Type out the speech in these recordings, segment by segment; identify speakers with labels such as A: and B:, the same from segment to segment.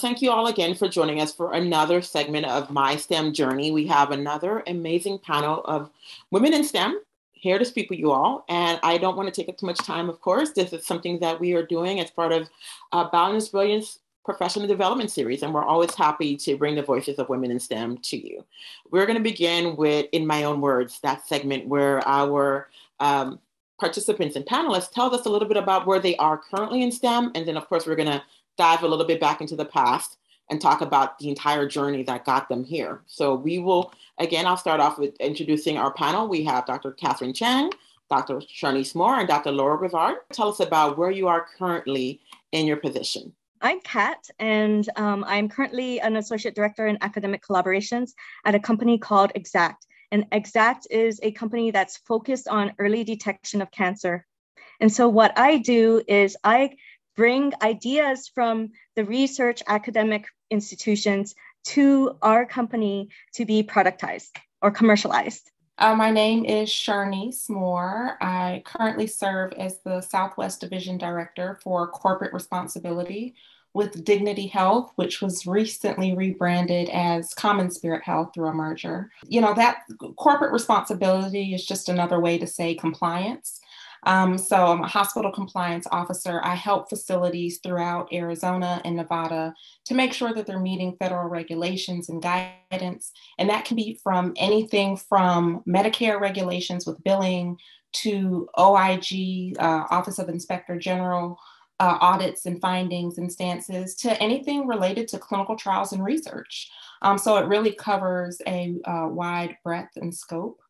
A: Thank you all again for joining us for another segment of My STEM Journey. We have another amazing panel of women in STEM here to speak with you all. And I don't want to take up too much time, of course. This is something that we are doing as part of uh, Boundless Brilliance Professional Development Series, and we're always happy to bring the voices of women in STEM to you. We're going to begin with In My Own Words, that segment where our um, participants and panelists tell us a little bit about where they are currently in STEM. And then, of course, we're going to dive a little bit back into the past and talk about the entire journey that got them here. So we will, again, I'll start off with introducing our panel. We have Dr. Katherine Chang, Dr. Charnise Moore, and Dr. Laura Rivard. Tell us about where you are currently in your position.
B: I'm Kat, and um, I'm currently an associate director in academic collaborations at a company called Exact. And Exact is a company that's focused on early detection of cancer. And so, what I do is I bring ideas from the research academic institutions to our company to be productized or commercialized.
C: Uh, my name is Charnise Moore. I currently serve as the Southwest Division Director for Corporate Responsibility with Dignity Health, which was recently rebranded as CommonSpirit Health through a merger. You know, that corporate responsibility is just another way to say compliance. Um, so I'm a hospital compliance officer. I help facilities throughout Arizona and Nevada to make sure that they're meeting federal regulations and guidance. And that can be from anything from Medicare regulations with billing to OIG, uh, Office of Inspector General. Uh, audits and findings and stances to anything related to clinical trials and research. Um, so it really covers a uh, wide breadth and scope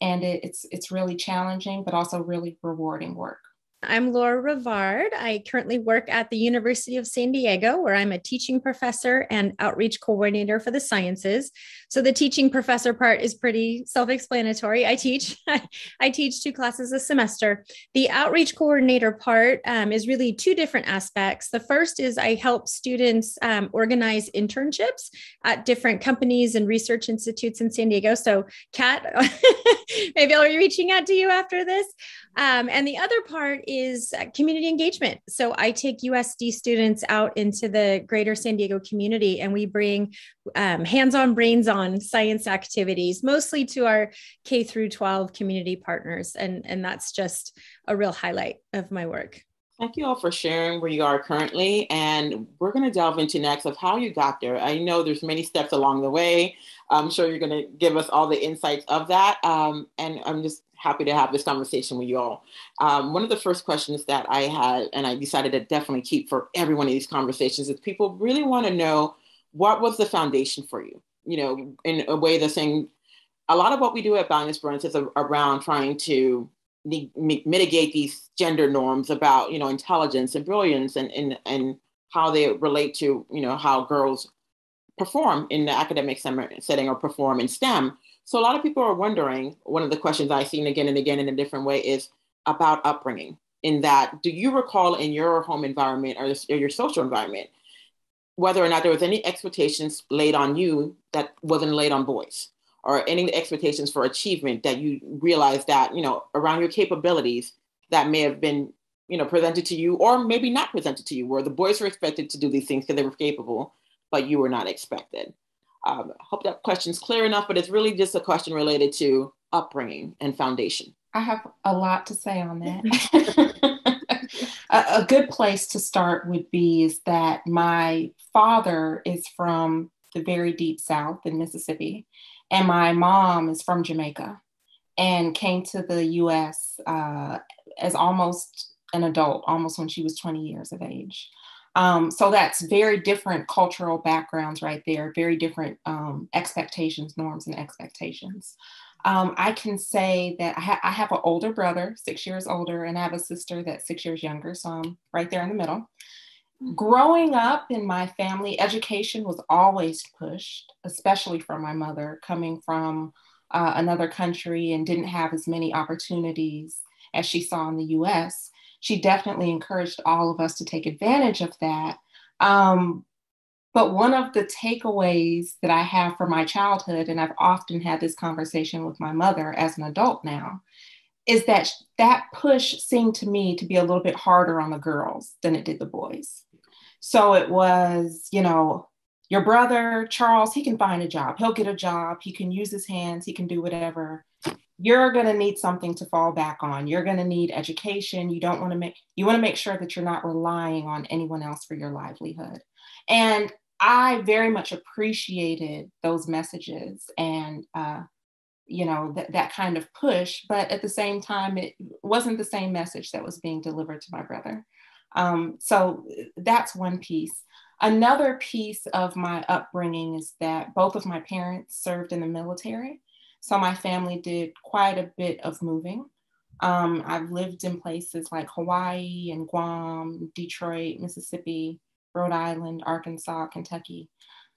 C: and it, it's it's really challenging but also really rewarding work
D: I'm Laura Rivard. I currently work at the University of San Diego, where I'm a teaching professor and outreach coordinator for the sciences. So the teaching professor part is pretty self-explanatory. I teach, I teach two classes a semester. The outreach coordinator part um, is really two different aspects. The first is I help students um, organize internships at different companies and research institutes in San Diego. So, Kat, maybe I'll be reaching out to you after this. Um, and the other part is uh, community engagement. So I take USD students out into the greater San Diego community and we bring um, hands on, brains on science activities, mostly to our K through 12 community partners. And, and that's just a real highlight of my work.
A: Thank you all for sharing where you are currently. And we're going to delve into next of how you got there. I know there's many steps along the way. I'm sure you're going to give us all the insights of that. Um, and I'm just happy to have this conversation with you all. Um, one of the first questions that I had, and I decided to definitely keep for every one of these conversations, is people really want to know what was the foundation for you? You know, in a way that's saying a lot of what we do at Boundless Brilliance is around trying to mitigate these gender norms about, you know, intelligence and brilliance and, and, and how they relate to, you know, how girls perform in the academic setting or perform in STEM. So a lot of people are wondering, one of the questions I've seen again and again in a different way is about upbringing. In that, do you recall in your home environment or your social environment, whether or not there was any expectations laid on you that wasn't laid on boys? Or any expectations for achievement that you realized that, you know, around your capabilities that may have been, you know, presented to you or maybe not presented to you, where the boys were expected to do these things because they were capable, but you were not expected. Um, I hope that question's clear enough, but it's really just a question related to upbringing and foundation.
C: I have a lot to say on that. a, a good place to start would be is that my father is from the very deep South in Mississippi, and my mom is from Jamaica and came to the US uh, as almost an adult, almost when she was 20 years of age. Um, so that's very different cultural backgrounds right there, very different um, expectations, norms, and expectations. Um, I can say that I, ha- I, have an older brother, six years older, and I have a sister that's six years younger. So I'm right there in the middle. Growing up in my family, education was always pushed, especially for my mother, coming from uh, another country and didn't have as many opportunities as she saw in the US she definitely encouraged all of us to take advantage of that. Um, but one of the takeaways that I have from my childhood, and I've often had this conversation with my mother as an adult now, is that that push seemed to me to be a little bit harder on the girls than it did the boys. So it was, you know, your brother, Charles, he can find a job. He'll get a job. He can use his hands. He can do whatever. You're going to need something to fall back on. You're going to need education. You don't want to make, you want to make sure that you're not relying on anyone else for your livelihood. And I very much appreciated those messages and, uh, you know, that, that kind of push. But at the same time, it wasn't the same message that was being delivered to my brother. Um, so that's one piece. Another piece of my upbringing is that both of my parents served in the military. So my family did quite a bit of moving. Um, I've lived in places like Hawaii and Guam, Detroit, Mississippi, Rhode Island, Arkansas, Kentucky.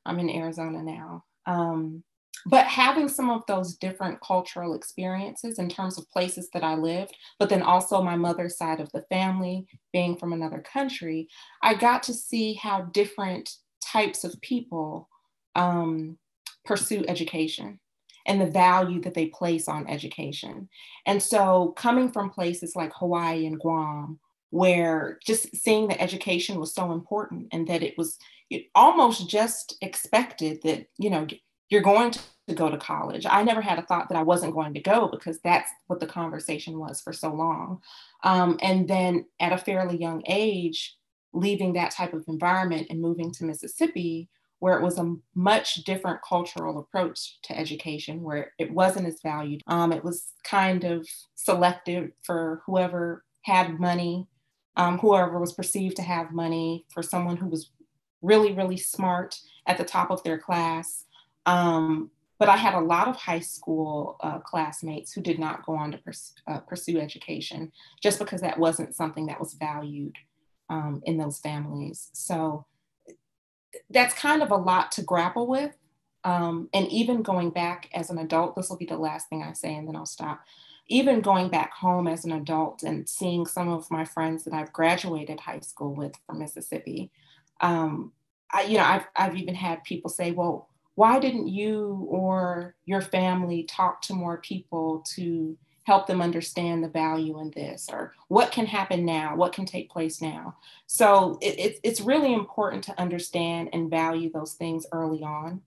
C: I'm in Arizona now. Um, but having some of those different cultural experiences in terms of places that I lived, but then also my mother's side of the family being from another country, I got to see how different types of people um, pursue education and the value that they place on education. And so, coming from places like Hawaii and Guam, where just seeing that education was so important and that it was it almost just expected that, you know, you're going to go to college. I never had a thought that I wasn't going to go because that's what the conversation was for so long. Um, and then at a fairly young age, leaving that type of environment and moving to Mississippi, where it was a much different cultural approach to education, where it wasn't as valued. Um, it was kind of selective for whoever had money, um, whoever was perceived to have money, for someone who was really, really smart at the top of their class. Um, but I had a lot of high school uh, classmates who did not go on to pers- uh, pursue education just because that wasn't something that was valued um, in those families. So that's kind of a lot to grapple with. Um, and even going back as an adult, this will be the last thing I say and then I'll stop. Even going back home as an adult and seeing some of my friends that I've graduated high school with from Mississippi, um, I, you know, I've, I've even had people say, well, why didn't you or your family talk to more people to help them understand the value in this or what can happen now what can take place now. So it, it, it's really important to understand and value those things early on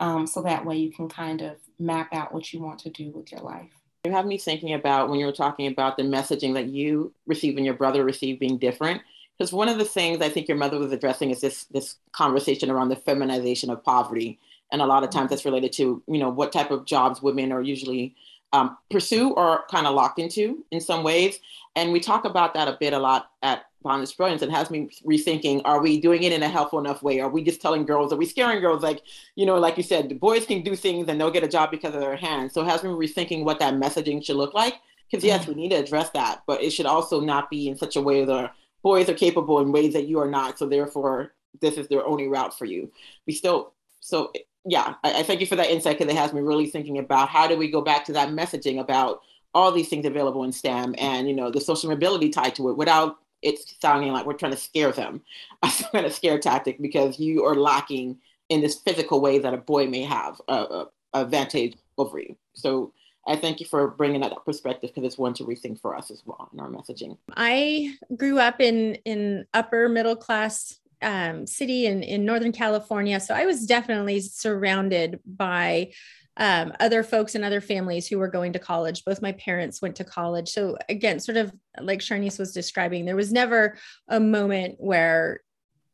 C: um, so that way you can kind of map out what you want to do with your life.
A: You have me thinking about when you were talking about the messaging that you receive and your brother received being different. Because one of the things i think your mother was addressing is this this conversation around the feminization of poverty. And a lot of times that's related to you know what type of jobs women are usually um, pursue or kind of locked into in some ways. And we talk about that a bit a lot at Boundless Brilliance and has me rethinking are we doing it in a helpful enough way? Are we just telling girls are we scaring girls? Like you know like you said the boys can do things and they'll get a job because of their hands. So it has me rethinking what that messaging should look like. Because yes we need to address that but it should also not be in such a way that boys are capable in ways that you are not. So therefore this is their only route for you. We still so yeah, I, I, thank you for that insight because it has me really thinking about how do we go back to that messaging about all these things available in STEM and you know the social mobility tied to it without it sounding like we're trying to scare them. I kind of scare tactic because you are lacking in this physical way that a boy may have a, a, a advantage over you. So I thank you for bringing that perspective because it's one to rethink for us as well in our messaging.
D: I grew up in in upper middle class um, city in, in Northern California. So I was definitely surrounded by um, other folks and other families who were going to college. Both my parents went to college. So again, sort of like Charnise was describing, there was never a moment where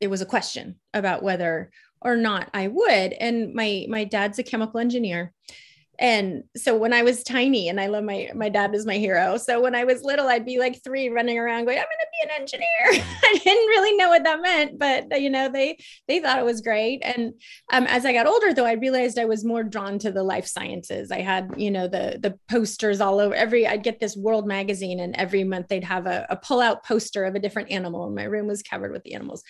D: it was a question about whether or not I would. And my my dad's a chemical engineer and so when i was tiny and i love my my dad is my hero so when i was little i'd be like three running around going i'm going to be an engineer. I didn't really know what that meant but you know they they thought it was great. And um, as i got older though i realized i was more drawn to the life sciences. I had you know the the posters all over every i'd get this world magazine and every month they'd have a, a pull out poster of a different animal and my room was covered with the animals.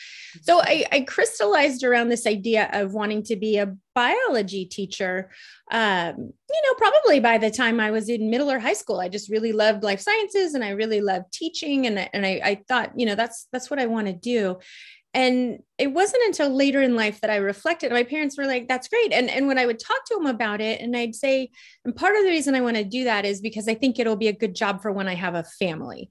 D: So I, I crystallized around this idea of wanting to be a biology teacher um, you know probably by the time i was in middle or high school i just really loved life sciences and i really loved teaching and, and I, I thought you know that's that's what i want to do. And it wasn't until later in life that i reflected my parents were like that's great. And and when i would talk to them about it and i'd say and part of the reason i want to do that is because i think it'll be a good job for when i have a family.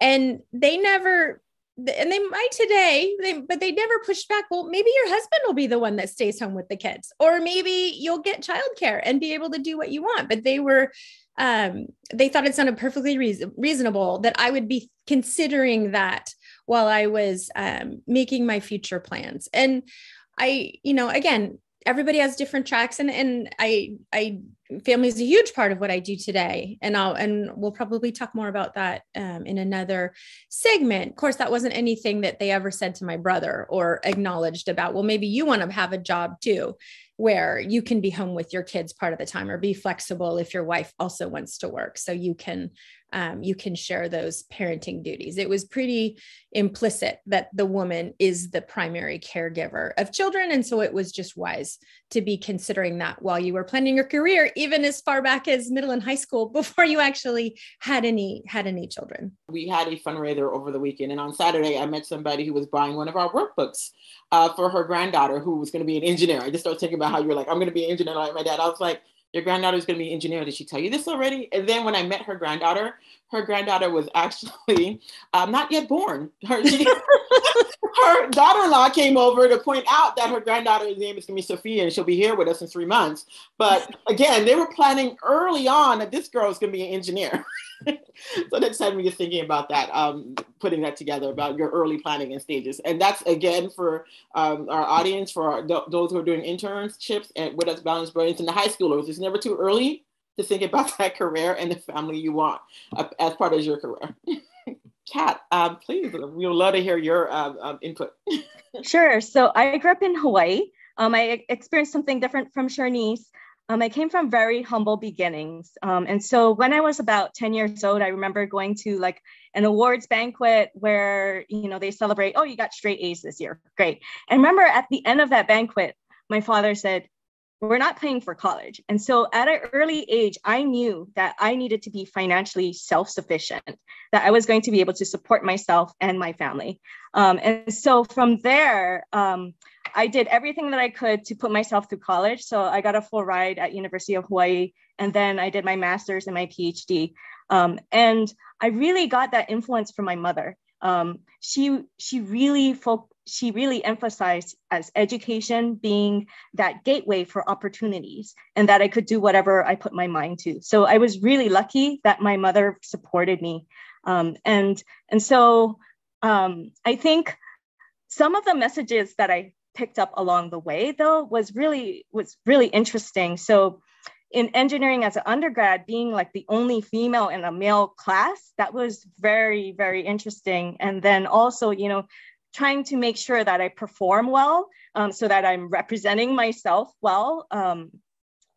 D: And they never and they might today, they, but they never pushed back. Well, maybe your husband will be the one that stays home with the kids, or maybe you'll get childcare and be able to do what you want. But they were, um, they thought it sounded perfectly reason- reasonable that I would be considering that while I was um, making my future plans. And I, you know, again, everybody has different tracks and and I I family is a huge part of what I do today and I'll and we'll probably talk more about that um, in another segment. Of course that wasn't anything that they ever said to my brother or acknowledged about well maybe you want to have a job too where you can be home with your kids part of the time or be flexible if your wife also wants to work so you can um, you can share those parenting duties. It was pretty implicit that the woman is the primary caregiver of children. And so it was just wise to be considering that while you were planning your career, even as far back as middle and high school before you actually had any had any children.
A: We had a fundraiser over the weekend. And on Saturday, I met somebody who was buying one of our workbooks uh, for her granddaughter who was going to be an engineer. I just started thinking about how you're like, I'm going to be an engineer like my dad. I was like, your granddaughter is going to be an engineer. Did she tell you this already? And then when I met her granddaughter, her granddaughter was actually um, not yet born. Her, she, her daughter-in-law came over to point out that her granddaughter's name is going to be Sophia and she'll be here with us in three months. But again, they were planning early on that this girl is going to be an engineer. so that had me just thinking about that, um, putting that together about your early planning and stages. And that's again for um, our audience, for our, th- those who are doing internships and with us, Boundless Brilliance, and the high schoolers. It's never too early to think about that career and the family you want uh, as part of your career. Kat, um, please, we would love to hear your uh, um, input.
B: sure. So I grew up in Hawaii. Um, I experienced something different from Charnise. Um, I came from very humble beginnings. Um, and so when I was about 10 years old, I remember going to like an awards banquet where, you know, they celebrate, oh, you got straight A's this year. Great. And remember at the end of that banquet, my father said, we're not paying for college. And so at an early age, I knew that I needed to be financially self sufficient, that I was going to be able to support myself and my family. Um, and so from there, um, I did everything that I could to put myself through college. So I got a full ride at University of Hawaii, and then I did my master's and my PhD. Um, and I really got that influence from my mother. Um, she she really fo- she really emphasized as education being that gateway for opportunities, and that I could do whatever I put my mind to. So I was really lucky that my mother supported me, um, and and so um, I think some of the messages that I picked up along the way though was really was really interesting. So in engineering as an undergrad being like the only female in a male class that was very very interesting. And then also you know trying to make sure that i perform well um, so that i'm representing myself well. Um,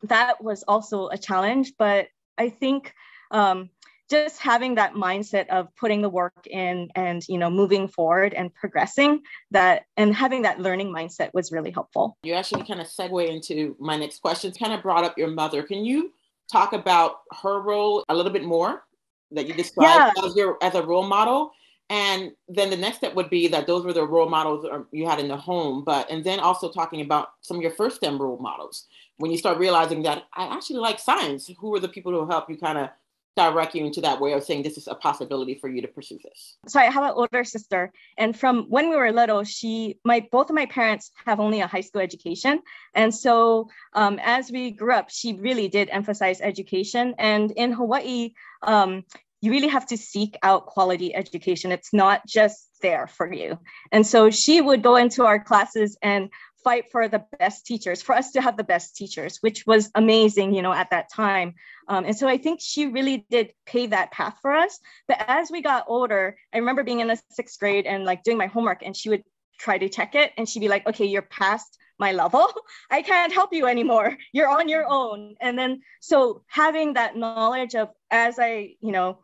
B: that was also a challenge but i think um, just having that mindset of putting the work in and you know moving forward and progressing that and having that learning mindset was really helpful.
A: You actually kind of segue into my next question. Kind of brought up your mother. Can you talk about her role a little bit more that you described yeah. as your as a role model and then the next step would be that those were the role models you had in the home but and then also talking about some of your first STEM role models when you start realizing that i actually like science who were the people who help you kind of direct you into that way of saying this is a possibility for you to pursue this?
B: So I have an older sister, and from when we were little, she, my, both of my parents have only a high school education, and so um, as we grew up, she really did emphasize education. And in Hawaii, um, you really have to seek out quality education. It's not just there for you. And so she would go into our classes and fight for the best teachers, for us to have the best teachers, which was amazing, you know, at that time. Um, and so I think she really did pave that path for us. But as we got older, I remember being in the sixth grade and like doing my homework, and she would try to check it, and she'd be like, "Okay, you're past my level. I can't help you anymore. You're on your own." And then so having that knowledge of as I, you know,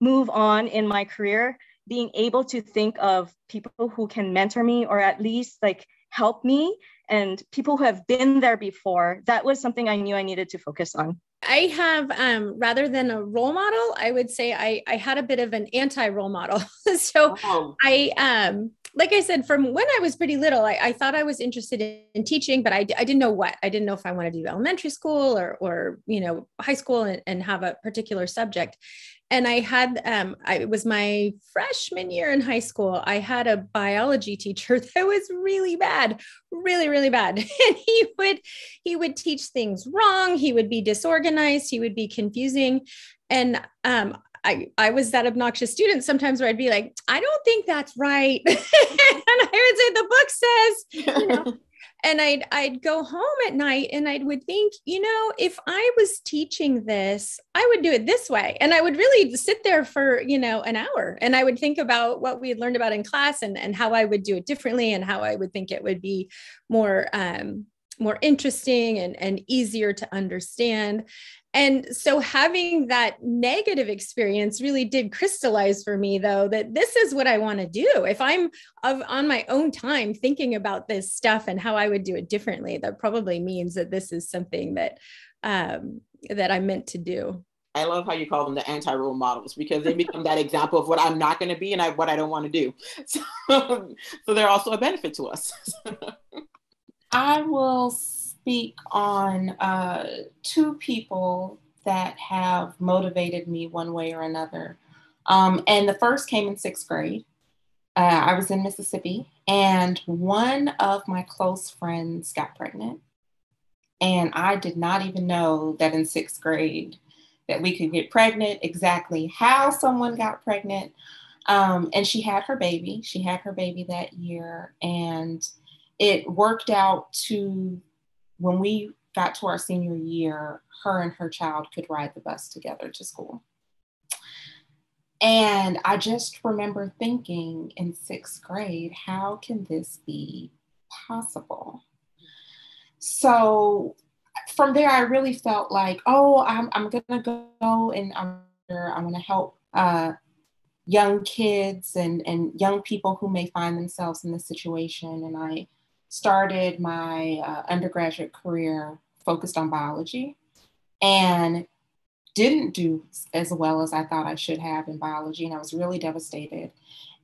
B: move on in my career, being able to think of people who can mentor me or at least like help me and people who have been there before that was something i knew i needed to focus on.
D: I have um, rather than a role model i would say i, I had a bit of an anti-role model. So wow. i um, like i said from when i was pretty little i, I thought i was interested in, in, teaching but I, I didn't know what. I didn't know if i wanted to do elementary school or or you know high school and, and have a particular subject and I had um I, it was my freshman year in high school. I had a biology teacher that was really bad, really really bad. And he would he would teach things wrong, he would be disorganized, he would be confusing and um I, I was that obnoxious student sometimes where I'd be like, I don't think that's right. and I would say the book says, you know, and I'd I'd go home at night and I would think, you know, if I was teaching this, I would do it this way. And I would really sit there for, you know, an hour and I would think about what we had learned about in class and, and how I would do it differently and how I would think it would be more um, more interesting and, and easier to understand. And so having that negative experience really did crystallize for me, though, that this is what I want to do. If I'm of, on my own time thinking about this stuff and how I would do it differently, that probably means that this is something that um, that I'm meant to do.
A: I love how you call them the anti-role models because they become that example of what I'm not going to be and I, what I don't want to do. So, so they're also a benefit to us.
C: I will speak on uh, two people that have motivated me one way or another. Um, and the first came in sixth grade. Uh, I was in Mississippi, and one of my close friends got pregnant. And I did not even know that in sixth grade that we could get pregnant, exactly how someone got pregnant. Um, and she had her baby. She had her baby that year, and it worked out to when we got to our senior year, her and her child could ride the bus together to school. And I just remember thinking in sixth grade, how can this be possible? So from there, I really felt like, oh, I'm, I'm going to go and I'm, I'm going to help uh, young kids and, and young people who may find themselves in this situation. And I started my uh, undergraduate career focused on biology and didn't do as well as I thought I should have in biology. And I was really devastated.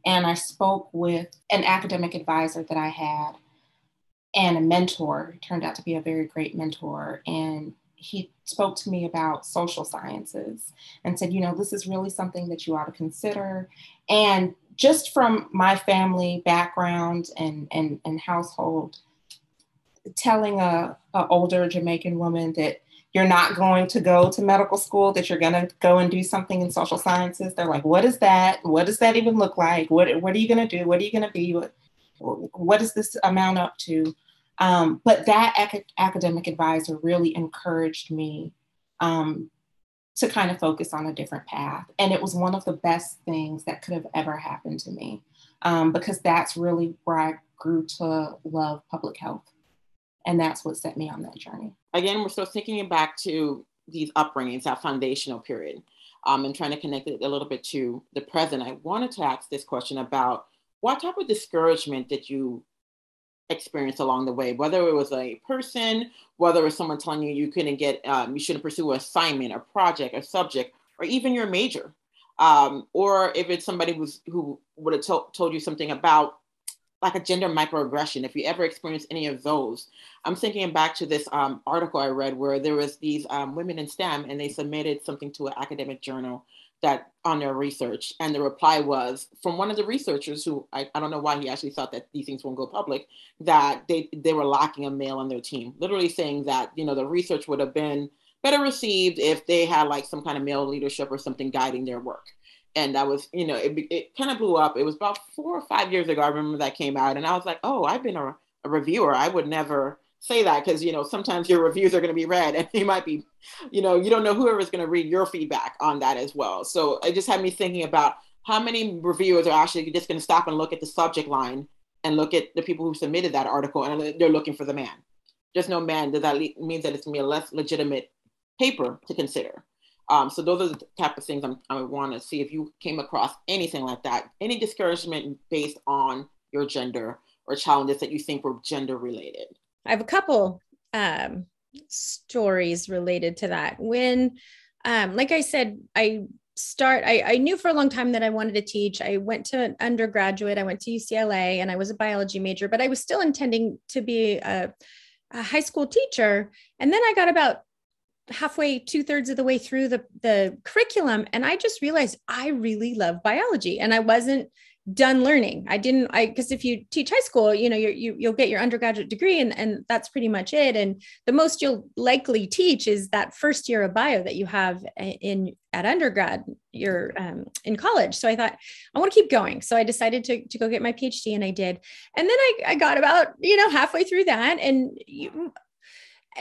C: And I spoke with an academic advisor that I had and a mentor, turned out to be a very great mentor. And he spoke to me about social sciences and said, you know, this is really something that you ought to consider. And just from my family background and, and, and household, telling a, a older Jamaican woman that you're not going to go to medical school, that you're going to go and do something in social sciences. They're like, what is that? What does that even look like? What, what are you going to do? What are you going to be? What, what does this amount up to? Um, but that ac- academic advisor really encouraged me um, to kind of focus on a different path. And it was one of the best things that could have ever happened to me um, because that's really where I grew to love public health. And that's what set me on that journey.
A: Again, we're still thinking back to these upbringings, that foundational period, um, and trying to connect it a little bit to the present. I wanted to ask this question about what type of discouragement did you experience along the way, whether it was a person, whether it was someone telling you you couldn't get, um, you shouldn't pursue an assignment, a project, a subject, or even your major. Um, or if it's somebody who's, who would have to- told you something about like a gender microaggression, if you ever experienced any of those. I'm thinking back to this um, article I read where there was these um, women in STEM and they submitted something to an academic journal that on their research. And the reply was from one of the researchers who I, I don't know why he actually thought that these things won't go public, that they, they were lacking a male on their team, literally saying that, you know, the research would have been better received if they had like some kind of male leadership or something guiding their work. And that was, you know, it, it kind of blew up. It was about four or five years ago. I remember that came out and I was like, oh, I've been a, a reviewer. I would never say that because you know sometimes your reviews are going to be read and you might be you know you don't know whoever is going to read your feedback on that as well. So it just had me thinking about how many reviewers are actually just going to stop and look at the subject line and look at the people who submitted that article and they're looking for the man. Just no man does that le- means that it's going to be a less legitimate paper to consider. Um, so those are the type of things I'm, i want to see if you came across anything like that. Any discouragement based on your gender or challenges that you think were gender related
D: I have a couple um, stories related to that. When, um, like I said, I start I, I knew for a long time that i wanted to teach. I went to undergraduate i went to ucla and i was a biology major but i was still intending to be a, a high school teacher. And then i got about halfway two thirds of the way through the the curriculum and i just realized i really love biology. And i wasn't done learning. I didn't i because if you teach high school you know you you you'll get your undergraduate degree and and that's pretty much it. And the most you'll likely teach is that first year of bio that you have in at undergrad you're um, in college. So i thought i want to keep going. So i decided to, to go get my phd and i did. And then i, I got about you know halfway through that. And you,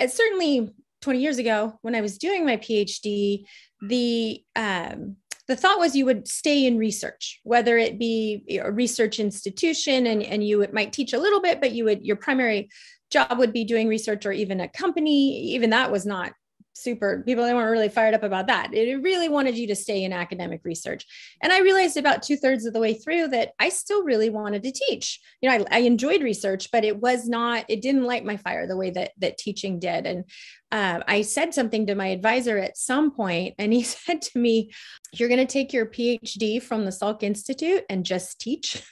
D: certainly 20 years ago when I was doing my PhD, the um, the thought was you would stay in research, whether it be a research institution and, and you might teach a little bit, but you would your primary job would be doing research or even a company. Even that was not super people they weren't really fired up about that. It really wanted you to stay in academic research. And i realized about two-thirds of the way through that i still really wanted to teach. You know I, I, enjoyed research but it was not it didn't light my fire the way that that teaching did. And uh, i said something to my advisor at some point and he said to me you're going to take your phd from the salk institute and just teach.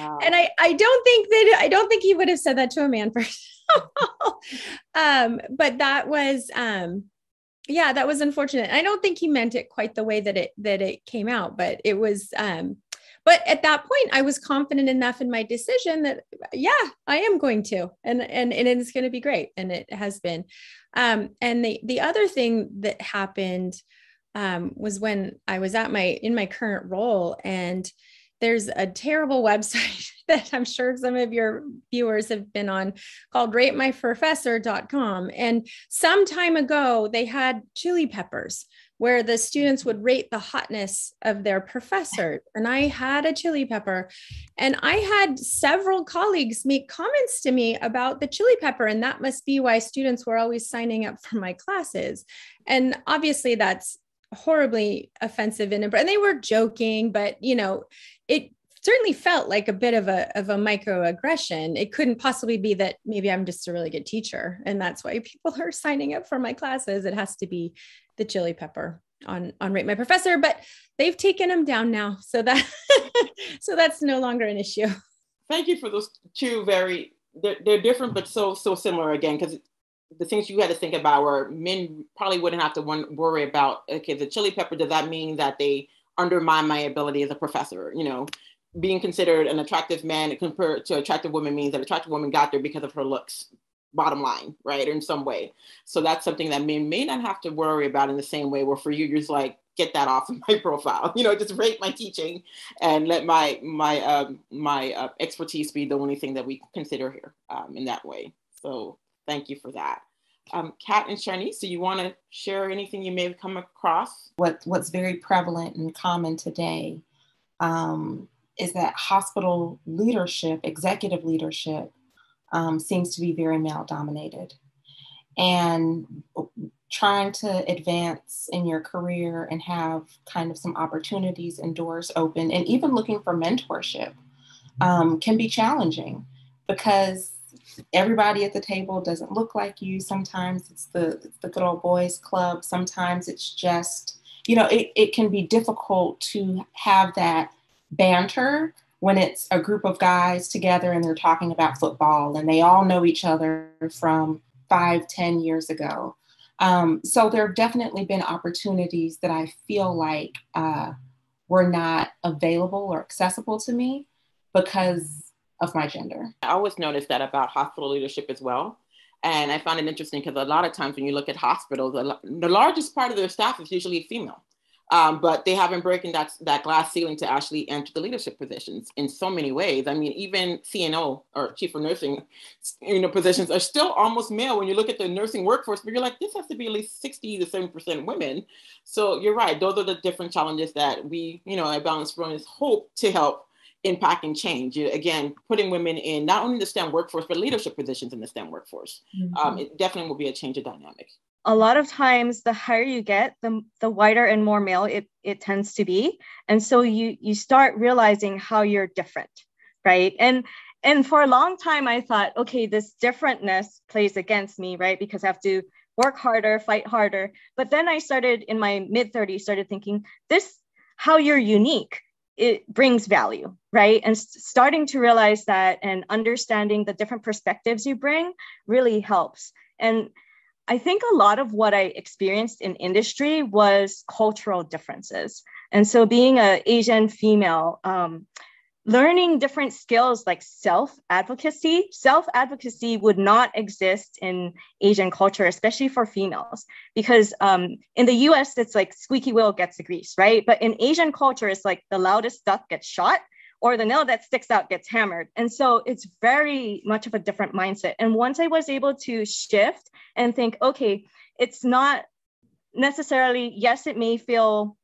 D: Wow. and i i don't think that i don't think he would have said that to a man first um, but that was um yeah, that was unfortunate. I don't think he meant it quite the way that it that it came out, but it was um but at that point I was confident enough in my decision that yeah, I am going to and and and it's going to be great and it has been. Um and the the other thing that happened um was when I was at my in my current role and there's a terrible website that I'm sure some of your viewers have been on called ratemyprofessor.com. And some time ago, they had chili peppers where the students would rate the hotness of their professor. And I had a chili pepper. And I had several colleagues make comments to me about the chili pepper. And that must be why students were always signing up for my classes. And obviously, that's horribly offensive and, and they were joking but you know it certainly felt like a bit of a of a microaggression. It couldn't possibly be that maybe i'm just a really good teacher and that's why people are signing up for my classes. It has to be the chili pepper on on rate my professor but they've taken them down now so that so that's no longer an issue.
A: Thank you for those two very they're, they're different but so so similar again because the things you had to think about were men probably wouldn't have to worry about okay the chili pepper does that mean that they undermine my ability as a professor? You know being considered an attractive man compared to attractive woman means that attractive woman got there because of her looks bottom line right in some way. So that's something that men may not have to worry about in the same way where for you you're just like get that off of my profile you know just rate my teaching and let my my um, my uh, expertise be the only thing that we consider here um, in that way. So thank you for that. Um, Kat and Charnise, do you want to share anything you may have come across?
C: What, what's very prevalent and common today um, is that hospital leadership, executive leadership, um, seems to be very male dominated. And trying to advance in your career and have kind of some opportunities and doors open, and even looking for mentorship um, can be challenging because everybody at the table doesn't look like you. Sometimes it's the, it's the good old boys club. Sometimes it's just, you know, it, it can be difficult to have that banter when it's a group of guys together and they're talking about football and they all know each other from five, ten years ago. Um, so there have definitely been opportunities that I feel like uh, were not available or accessible to me because of my gender.
A: I always noticed that about hospital leadership as well. And I found it interesting because a lot of times when you look at hospitals, the largest part of their staff is usually female. Um, but they haven't broken that, that glass ceiling to actually enter the leadership positions in so many ways. I mean, even CNO or chief of nursing, you know, positions are still almost male when you look at the nursing workforce. But you're like, this has to be at least 60 to 70 percent women. So you're right; those are the different challenges that we, you know, at Boundless Brilliance hope to help impacting change. Again, putting women in not only the STEM workforce, but leadership positions in the STEM workforce. Mm-hmm. Um, it definitely will be a change of dynamic.
B: A lot of times, the higher you get, the, the wider and more male it, it tends to be. And so you you start realizing how you're different, right? And and for a long time, I thought, okay, this differentness plays against me, right? Because I have to work harder, fight harder. But then I started in my mid 30s, started thinking, this how you're unique it brings value, right? And starting to realize that and understanding the different perspectives you bring really helps. And I think a lot of what I experienced in industry was cultural differences. And so being an Asian female, um, learning different skills like self advocacy. Self advocacy would not exist in Asian culture, especially for females, because um, in the US, it's like squeaky wheel gets the grease, right? But in Asian culture, it's like the loudest duck gets shot or the nail that sticks out gets hammered. And so it's very much of a different mindset. And once I was able to shift and think, okay, it's not necessarily, yes, it may feel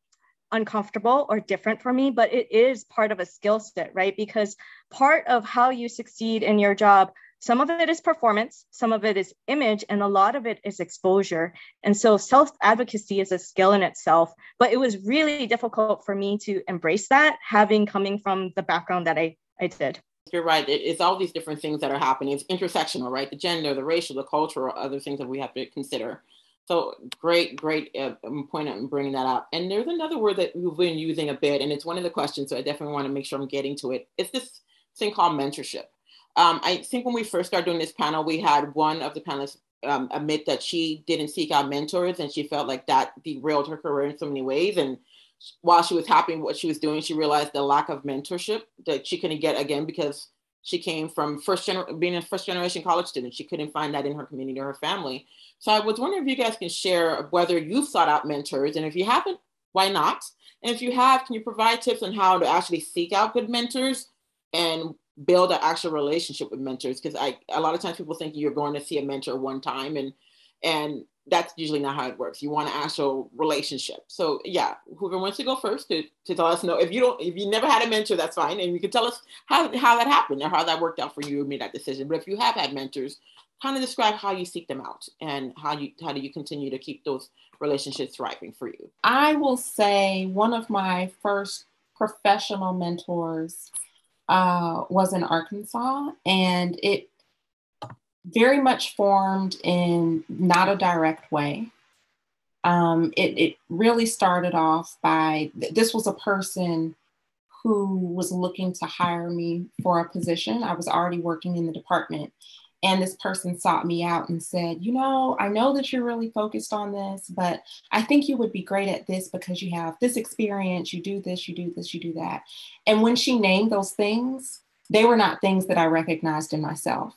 B: uncomfortable or different for me, but it is part of a skill set, right? Because part of how you succeed in your job, some of it is performance, some of it is image, and a lot of it is exposure. And so self advocacy is a skill in itself, but it was really difficult for me to embrace that, having coming from the background that I, I did.
A: You're right. it's all these different things that are happening. It's intersectional, right? The gender, the racial, the cultural, other things that we have to consider. So great, great uh, um, point on bringing that up. And there's another word that we've been using a bit, and it's one of the questions. So I definitely want to make sure I'm getting to it. It's this thing called mentorship. Um, I think when we first started doing this panel, we had one of the panelists um, admit that she didn't seek out mentors, and she felt like that derailed her career in so many ways. And while she was happy with what she was doing, she realized the lack of mentorship that she couldn't get again because she came from first gener- being a first generation college student. She couldn't find that in her community or her family. So I was wondering if you guys can share whether you've sought out mentors, and if you haven't, why not? And if you have, can you provide tips on how to actually seek out good mentors and build an actual relationship with mentors? Because I a lot of times people think you're going to see a mentor one time, and and that's usually not how it works. You want an actual relationship. So yeah, whoever wants to go first to, to tell us no. If you don't, if you never had a mentor, that's fine. And you can tell us how, how that happened or how that worked out for you and made that decision. But if you have had mentors, kind of describe how you seek them out and how you how do you continue to keep those relationships thriving for you.
C: I will say one of my first professional mentors uh, was in Arkansas, and it very much formed in not a direct way. Um, it, it really started off by this was a person who was looking to hire me for a position. I was already working in the department. And this person sought me out and said, You know, I know that you're really focused on this, but I think you would be great at this because you have this experience, you do this, you do this, you do that. And when she named those things, they were not things that I recognized in myself.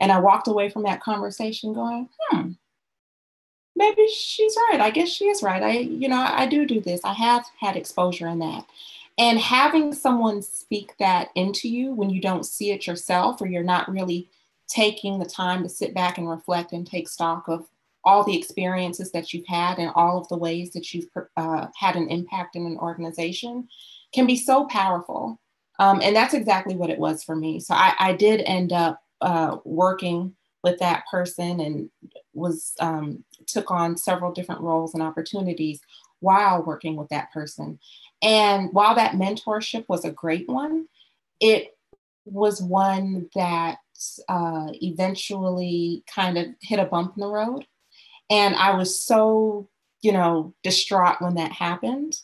C: And I walked away from that conversation going, hmm, maybe she's right. I guess she is right. I, you know, I do do this. I have had exposure in that. And having someone speak that into you when you don't see it yourself or you're not really taking the time to sit back and reflect and take stock of all the experiences that you've had and all of the ways that you've uh, had an impact in an organization can be so powerful. Um, and that's exactly what it was for me. So I, I did end up uh, working with that person and was um, took on several different roles and opportunities while working with that person. And while that mentorship was a great one, it was one that uh, eventually kind of hit a bump in the road. And I was so, you know, distraught when that happened.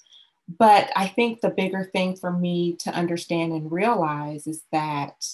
C: But I think the bigger thing for me to understand and realize is that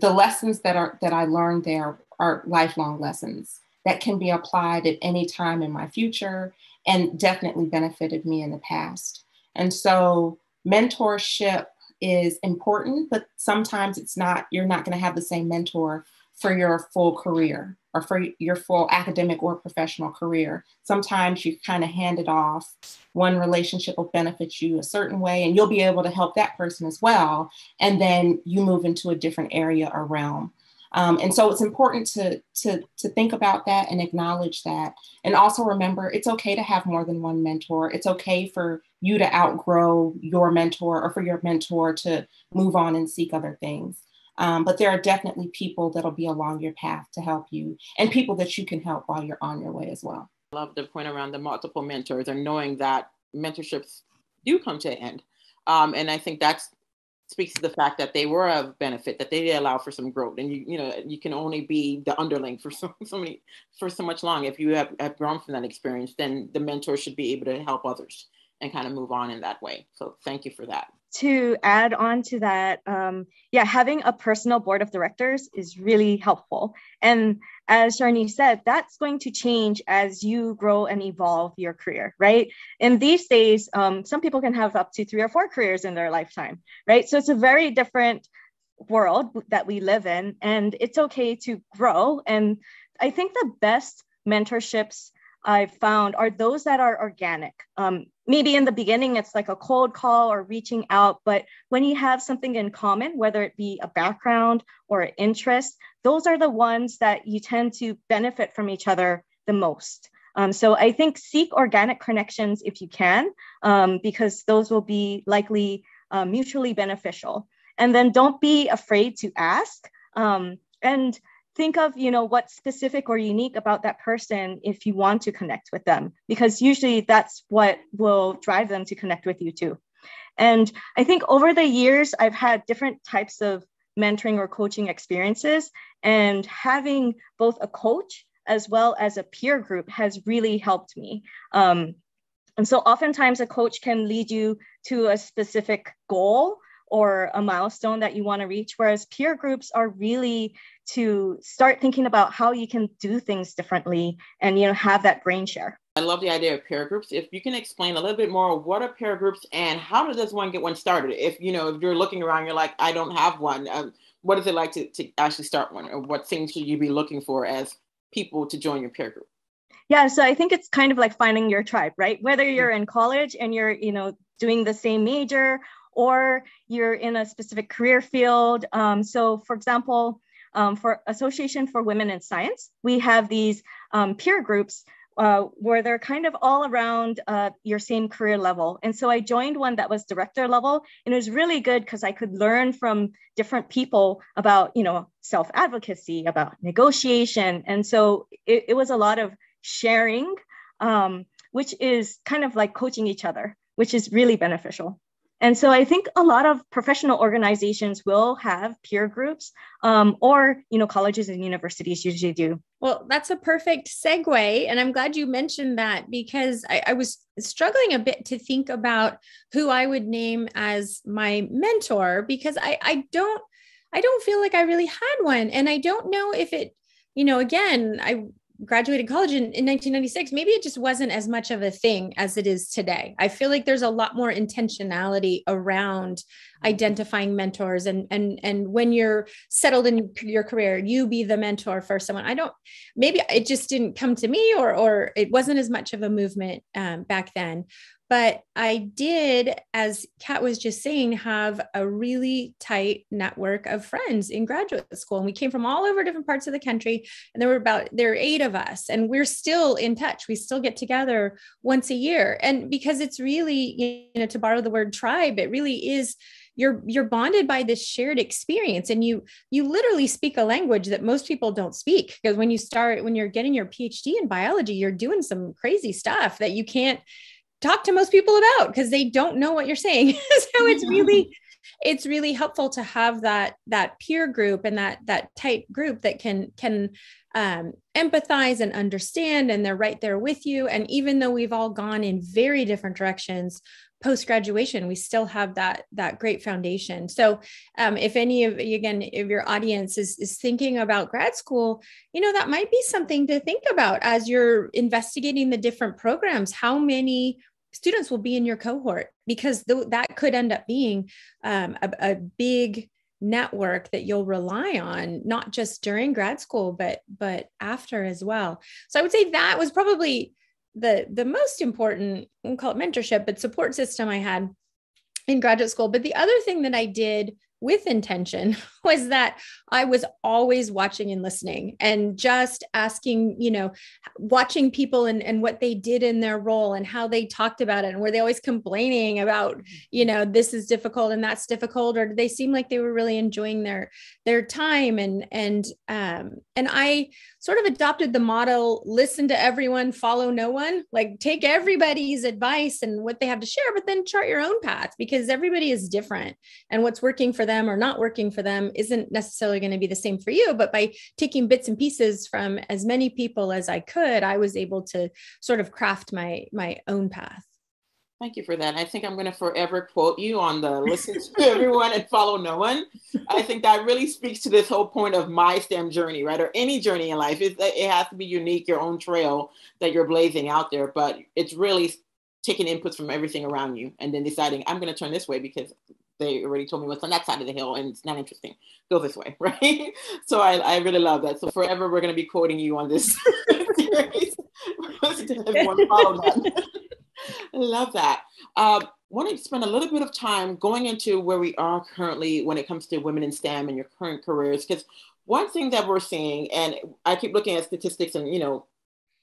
C: the lessons that are that I learned there are lifelong lessons that can be applied at any time in my future and definitely benefited me in the past. And so mentorship is important, but sometimes it's not, you're not going to have the same mentor for your full career or for your full academic or professional career. Sometimes you kind of hand it off. One relationship will benefit you a certain way, and you'll be able to help that person as well. And then you move into a different area or realm. Um, and so it's important to, to, to think about that and acknowledge that. And also remember, it's okay to have more than one mentor. It's okay for you to outgrow your mentor or for your mentor to move on and seek other things. Um, but there are definitely people that'll be along your path to help you and people that you can help while you're on your way as well.
A: I love the point around the multiple mentors and knowing that mentorships do come to an end. Um, and I think that speaks to the fact that they were of benefit, that they allow for some growth. And you, you know, you can only be the underling for so, so many, for so much long. If you have, have grown from that experience, then the mentor should be able to help others and kind of move on in that way. So thank you for that.
B: To add on to that, um, yeah, having a personal board of directors is really helpful. And as Sharni said, that's going to change as you grow and evolve your career, right? And these days, um, some people can have up to three or four careers in their lifetime, right? So it's a very different world that we live in, and it's okay to grow. And I think the best mentorships I've found are those that are organic. Um, maybe in the beginning, it's like a cold call or reaching out, but when you have something in common, whether it be a background or an interest, those are the ones that you tend to benefit from each other the most. Um, so I think seek organic connections if you can, um, because those will be likely uh, mutually beneficial. And then don't be afraid to ask. Um, and think of you know what's specific or unique about that person if you want to connect with them because usually that's what will drive them to connect with you too. And i think over the years i've had different types of mentoring or coaching experiences and having both a coach as well as a peer group has really helped me. Um, and so oftentimes a coach can lead you to a specific goal or a milestone that you want to reach whereas peer groups are really to start thinking about how you can do things differently and you know have that brain share.
A: I love the idea of peer groups. If you can explain a little bit more what are peer groups and how does one get one started? If you know if you're looking around you're like i don't have one um, what is it like to, to actually start one or what things should you be looking for as people to join your peer group?
B: Yeah so i think it's kind of like finding your tribe right? Whether you're in college and you're you know doing the same major or you're in a specific career field um, so for example um, for Association for Women in Science, we have these um, peer groups uh, where they're kind of all around uh, your same career level. And so I joined one that was director level, and it was really good because I could learn from different people about, you know, self advocacy, about negotiation, and so it, it was a lot of sharing, um, which is kind of like coaching each other, which is really beneficial. And so I think a lot of professional organizations will have peer groups, um, or you know, colleges and universities usually do.
D: Well, that's a perfect segue, and I'm glad you mentioned that because I, I was struggling a bit to think about who I would name as my mentor because I, I don't I don't feel like I really had one, and I don't know if it you know again i graduated college in, in 1996 maybe it just wasn't as much of a thing as it is today. I feel like there's a lot more intentionality around identifying mentors and and and when you're settled in your career you be the mentor for someone. I don't maybe it just didn't come to me or or it wasn't as much of a movement um, back then but I did, as Kat was just saying, have a really tight network of friends in graduate school. And we came from all over different parts of the country. And there were about, there are eight of us, and we're still in touch. We still get together once a year. And because it's really, you know, to borrow the word tribe, it really is you're you're bonded by this shared experience and you you literally speak a language that most people don't speak because when you start when you're getting your phd in biology you're doing some crazy stuff that you can't talk to most people about because they don't know what you're saying. so it's really it's really helpful to have that that peer group and that that tight group that can can um, empathize and understand and they're right there with you. And even though we've all gone in very different directions post graduation we still have that that great foundation. So um, if any of again if your audience is is thinking about grad school you know that might be something to think about as you're investigating the different programs. How many students will be in your cohort because th- that could end up being um, a, a big network that you'll rely on not just during grad school but but after as well. So i would say that was probably the the most important we'll call it mentorship but support system i had in graduate school. But the other thing that i did with intention was that I was always watching and listening and just asking, you know, watching people and, and what they did in their role and how they talked about it. And were they always complaining about, mm-hmm. you know, this is difficult and that's difficult? Or did they seem like they were really enjoying their their time? And and um, and I sort of adopted the model, listen to everyone, follow no one, like take everybody's advice and what they have to share, but then chart your own path because everybody is different. And what's working for them them or not working for them isn't necessarily going to be the same for you. But by taking bits and pieces from as many people as I could, I was able to sort of craft my my own path.
A: Thank you for that. I think I'm going to forever quote you on the listen to everyone and follow no one. I think that really speaks to this whole point of my STEM journey, right? Or any journey in life. It, it has to be unique, your own trail that you're blazing out there. But it's really taking inputs from everything around you and then deciding, I'm going to turn this way because they already told me what's on that side of the hill and it's not interesting. Go this way, right? So I, I really love that. So forever we're going to be quoting you on this series. That. Love that. Uh, want to spend a little bit of time going into where we are currently when it comes to women in STEM and your current careers. Because one thing that we're seeing, and I keep looking at statistics and you know,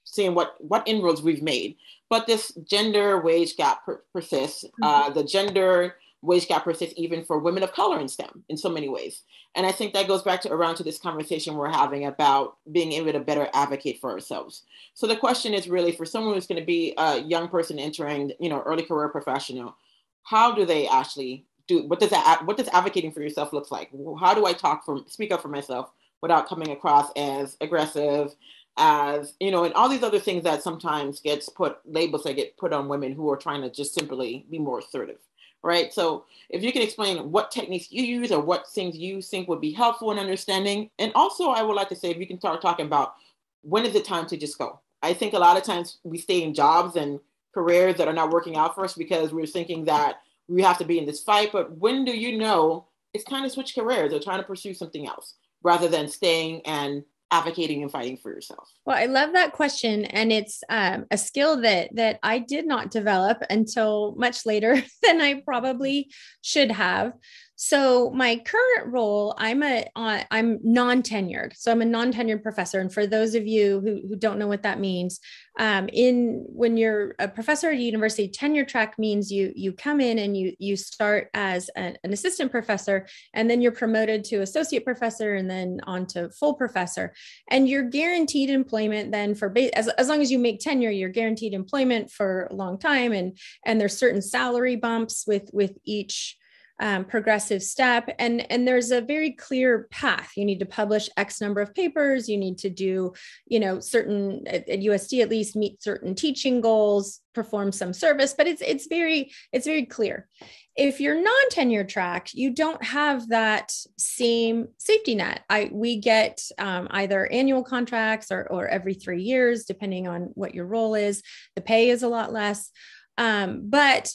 A: seeing what what inroads we've made, but this gender wage gap per- persists. Mm-hmm. Uh, the gender wage gap persists even for women of color in STEM in so many ways. And I think that goes back to around to this conversation we're having about being able to better advocate for ourselves. So the question is really for someone who's going to be a young person entering, you know, early career professional, how do they actually do what does that what does advocating for yourself looks like? How do I talk for speak up for myself without coming across as aggressive, as you know, and all these other things that sometimes gets put labels that get put on women who are trying to just simply be more assertive right? So if you can explain what techniques you use or what things you think would be helpful in understanding. And also I would like to say, if you can start talking about when is it time to just go? I think a lot of times we stay in jobs and careers that are not working out for us because we're thinking that we have to be in this fight. But when do you know it's time to switch careers or trying to pursue something else rather than staying and advocating and fighting for yourself?
D: Well, I love that question, and it's um, a skill that that I did not develop until much later than I probably should have. So my current role, I'm a uh, I'm non-tenured. So I'm a non-tenured professor. And for those of you who, who don't know what that means, um, in when you're a professor at a university, tenure track means you you come in and you you start as an, an assistant professor, and then you're promoted to associate professor, and then on to full professor. And you're guaranteed employment then for as, as long as you make tenure, you're guaranteed employment for a long time, and and there's certain salary bumps with with each um, progressive step. And and there's a very clear path. You need to publish x number of papers. You need to do you know certain at, USD at least meet certain teaching goals perform some service. But it's it's very it's very clear. If you're non-tenure track you don't have that same safety net. I we get um, either annual contracts or, or every three years depending on what your role is. The pay is a lot less. Um, but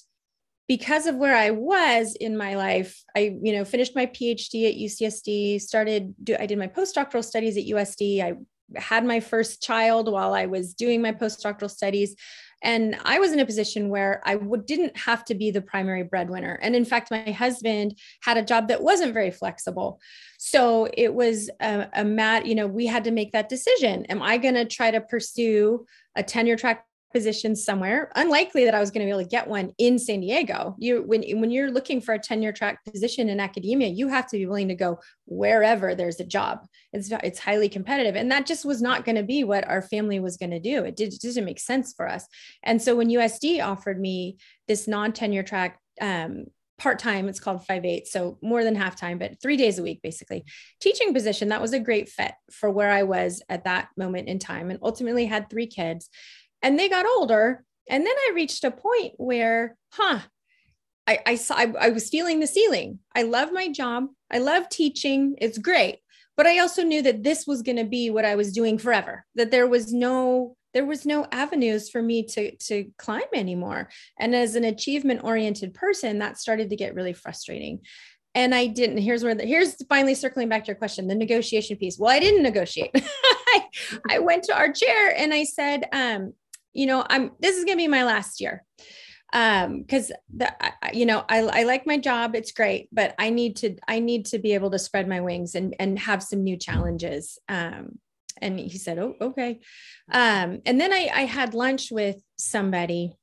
D: because of where I was in my life, I, you know, finished my PhD at UCSD, started, do, I did my postdoctoral studies at USD. I had my first child while I was doing my postdoctoral studies. And I was in a position where I didn't have to be the primary breadwinner. And in fact, my husband had a job that wasn't very flexible. So it was a, a mat, you know, we had to make that decision. Am I going to try to pursue a tenure track position somewhere. Unlikely that I was going to be able to get one in San Diego. You when when you're looking for a tenure track position in academia, you have to be willing to go wherever there's a job. It's it's highly competitive, and that just was not going to be what our family was going to do. It, did, it didn't make sense for us. And so when USD offered me this non tenure track. Um, part-time it's called five eight so more than half time but three days a week basically teaching position that was a great fit for where i was at that moment in time and ultimately had three kids and they got older. And then I reached a point where, huh, I, I saw I, I was feeling the ceiling. I love my job. I love teaching. It's great. But I also knew that this was going to be what I was doing forever, that there was no there was no avenues for me to to climb anymore and as an achievement oriented person that started to get really frustrating and I didn't. Here's where the, here's finally circling back to your question, the negotiation piece. Well, I didn't negotiate. I, I, went to our chair and I said, um, you know, I'm this is gonna be my last year. Um, because the you know, I, I like my job, it's great, but I need to I need to be able to spread my wings and and have some new challenges. Um, and he said, Oh, okay. Um, and then I, I had lunch with somebody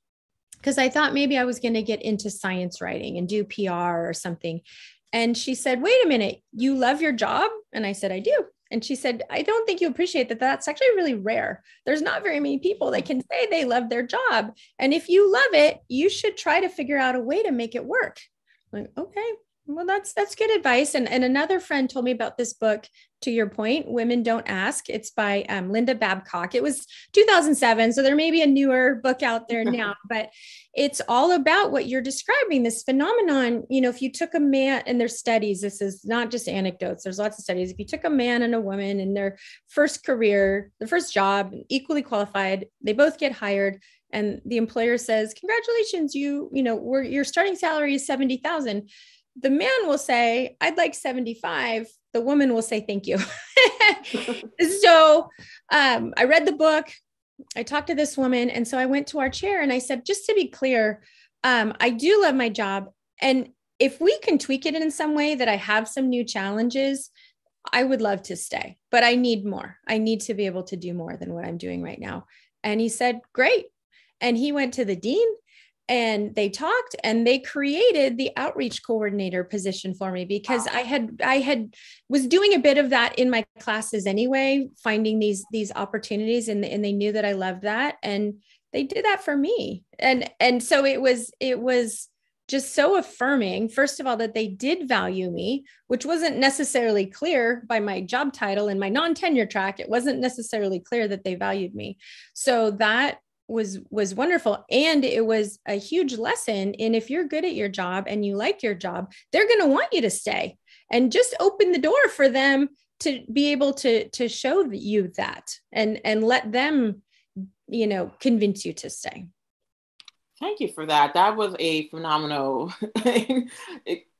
D: because I thought maybe I was going to get into science writing and do PR or something. And she said, Wait a minute, you love your job? And I said, I do. And she said, I don't think you appreciate that. That's actually really rare. There's not very many people that can say they love their job. And if you love it, you should try to figure out a way to make it work. I'm like, okay. Well, that's that's good advice. And and another friend told me about this book. To your point, women don't ask. It's by um, Linda Babcock. It was 2007, so there may be a newer book out there now, but it's all about what you're describing. This phenomenon. You know, if you took a man, and there's studies. This is not just anecdotes. There's lots of studies. If you took a man and a woman in their first career, the first job, equally qualified, they both get hired and the employer says congratulations you you know we're, your starting salary is 70000 the man will say, I'd like 75. The woman will say, thank you. so um, I read the book. I talked to this woman. And so I went to our chair and I said, just to be clear, um, I do love my job. And if we can tweak it in some way that I have some new challenges, I would love to stay, but I need more. I need to be able to do more than what I'm doing right now. And he said, Great. And he went to the dean and they talked and they created the outreach coordinator position for me because wow. i had i had was doing a bit of that in my classes anyway finding these these opportunities and, and they knew that i loved that and they did that for me. And and so it was it was just so affirming first of all that they did value me which wasn't necessarily clear by my job title and my non-tenure track. It wasn't necessarily clear that they valued me. So that was was wonderful. And it was a huge lesson. And if you're good at your job and you like your job they're going to want you to stay and just open the door for them to be able to to show you that and and let them you know convince you to stay.
A: Thank you for that. That was a phenomenal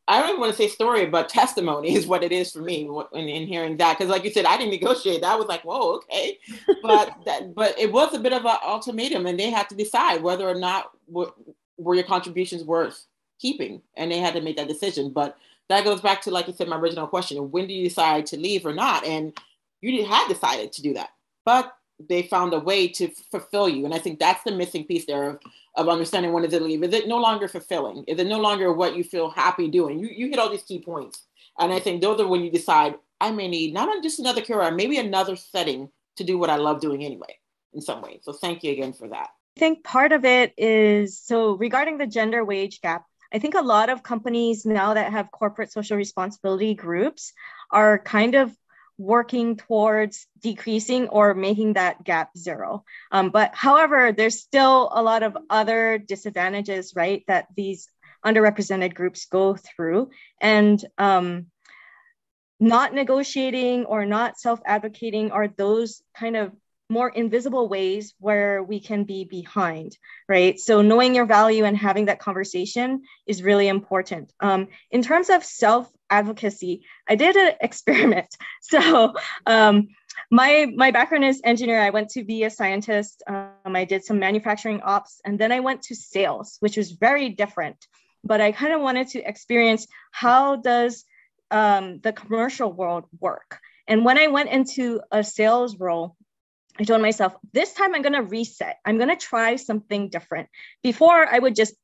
A: I don't even want to say story, but testimony is what it is for me in, in hearing that. Because, like you said, I didn't negotiate. That was like, whoa, okay. But that, but it was a bit of an ultimatum, and they had to decide whether or not w- were your contributions worth keeping, and they had to make that decision. But that goes back to, like you said, my original question: When do you decide to leave or not? And you had decided to do that, but they found a way to fulfill you. And I think that's the missing piece there of, of understanding when is it leave. Is it no longer fulfilling? Is it no longer what you feel happy doing? You, you hit all these key points. And I think those are when you decide, I may need not just another career, maybe another setting to do what I love doing anyway, in some way. So thank you again for that.
B: I think part of it is so regarding the gender wage gap, I think a lot of companies now that have corporate social responsibility groups are kind of working towards decreasing or making that gap zero. Um, but however, there's still a lot of other disadvantages, right, that these underrepresented groups go through. And um, not negotiating or not self advocating are those kind of more invisible ways where we can be behind, right? So knowing your value and having that conversation is really important. Um, in terms of self advocacy, I did an experiment. So um, my my background is engineer. I went to be a scientist. Um, I did some manufacturing ops, and then I went to sales, which was very different. But I kind of wanted to experience how does um, the commercial world work. And when I went into a sales role, I told myself, this time I'm going to reset. I'm going to try something different. Before I would just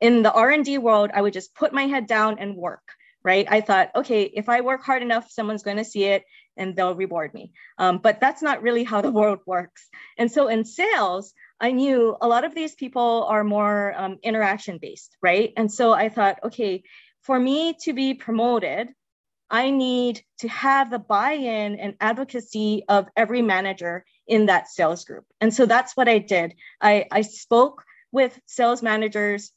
B: in the R&D world, I would just put my head down and work, right? I thought, okay, if I work hard enough, someone's going to see it and they'll reward me. Um, but that's not really how the world works. And so in sales, I knew a lot of these people are more um, interaction based, right? And so I thought, okay, for me to be promoted, I need to have the buy in and advocacy of every manager in that sales group. And so that's what I did. I, I spoke with sales managers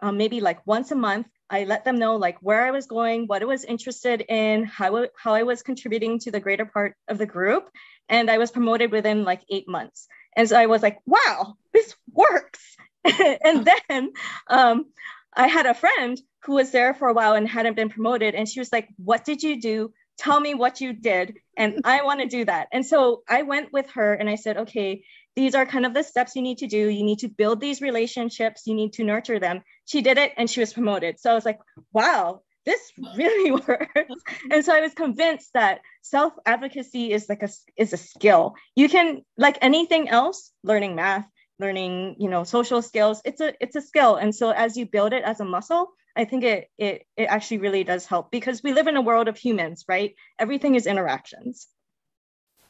B: um, maybe like once a month. I let them know like where I was going, what I was interested in, how, how I was contributing to the greater part of the group. And I was promoted within like eight months. And so I was like, wow, this works. and then um, I had a friend who was there for a while and hadn't been promoted. And she was like, what did you do tell me what you did and i want to do that. And so i went with her and i said okay these are kind of the steps you need to do. You need to build these relationships. You need to nurture them. She did it and she was promoted. So i was like wow this really works. And so i was convinced that self advocacy is like a is a skill. You can like anything else learning math learning you know social skills it's a it's a skill. And so as you build it as a muscle I think it, it, it actually really does help because we live in a world of humans, right? Everything is interactions.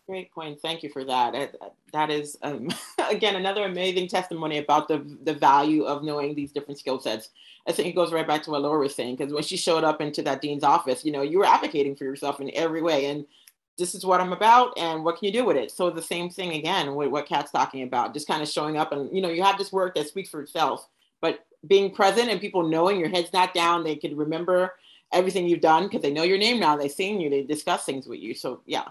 A: Great point. Thank you for that. That is, um, again, another amazing testimony about the, the value of knowing these different skill sets. I think it goes right back to what Laura was saying, because when she showed up into that dean's office, you know, you were advocating for yourself in every way. And this is what I'm about, and what can you do with it? So the same thing again with what Kat's talking about, just kind of showing up and, you know, you have this work that speaks for itself, but being present and people knowing your head's not down, they can remember everything you've done because they know your name now. They've seen you, they discuss things with you. So yeah,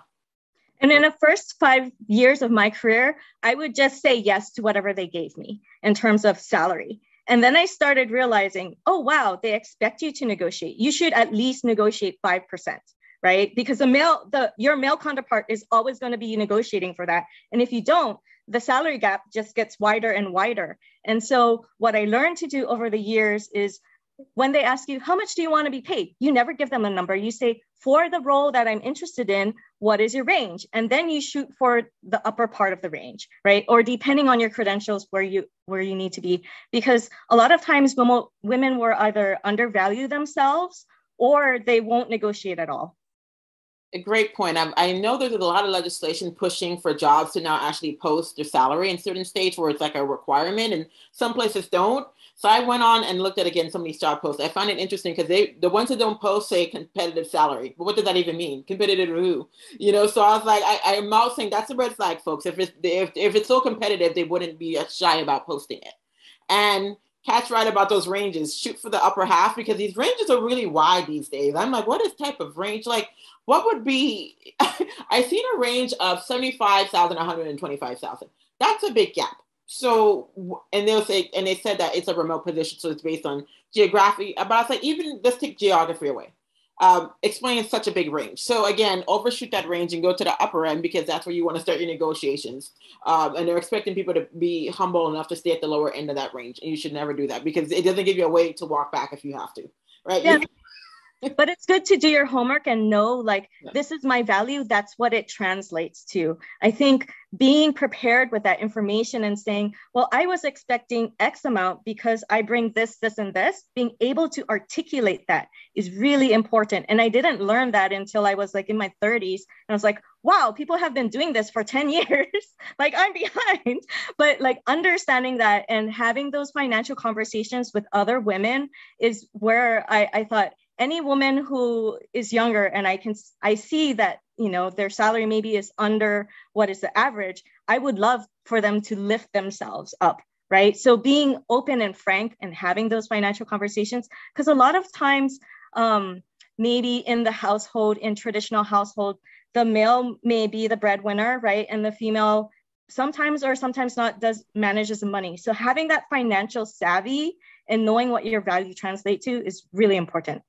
B: and in the first five years of my career, I would just say yes to whatever they gave me in terms of salary. And then I started realizing, oh, wow, they expect you to negotiate. You should at least negotiate 5%, right? Because the male, the your male counterpart is always going to be negotiating for that. And if you don't, the salary gap just gets wider and wider. And so what I learned to do over the years is when they ask you, how much do you want to be paid? You never give them a number. You say, for the role that I'm interested in, what is your range? And then you shoot for the upper part of the range, right? Or depending on your credentials, where you where you need to be. Because a lot of times women, women will either undervalue themselves or they won't negotiate at all
A: a great point. I, I, know there's a lot of legislation pushing for jobs to now actually post their salary in certain states where it's like a requirement, and some places don't. So I went on and looked at again some of these job posts. I find it interesting because they the ones that don't post say competitive salary, but what does that even mean? Competitive who? You know. So I was like, I, I'm not saying that's a red flag, folks. If it's if if it's so competitive, they wouldn't be shy about posting it. And Kat's right about those ranges. Shoot for the upper half because these ranges are really wide these days. I'm like, what is type of range? Like, what would be? I've seen a range of 75,000, 125,000. That's a big gap. So, and they'll say, and they said that it's a remote position, so it's based on geography. But I was like, even let's take geography away um, explain such a big range. So again, overshoot that range and go to the upper end because that's where you want to start your negotiations. Um, and they're expecting people to be humble enough to stay at the lower end of that range, and you should never do that because it doesn't give you a way to walk back if you have to, right?
B: Yeah but it's good to do your homework and know like yeah. this is my value that's what it translates to. I think being prepared with that information and saying well i was expecting x amount because i bring this this and this being able to articulate that is really important. And i didn't learn that until i was like in my 30s and i was like wow people have been doing this for 10 years. Like i'm behind. But like understanding that and having those financial conversations with other women is where i, I thought any woman who is younger and I can I see that you know their salary maybe is under what is the average, I would love for them to lift themselves up, right? So being open and frank and having those financial conversations, because a lot of times um, maybe in the household, in traditional household, the male may be the breadwinner, right? And the female sometimes or sometimes not does manages the money. So having that financial savvy and knowing what your value translate to is really important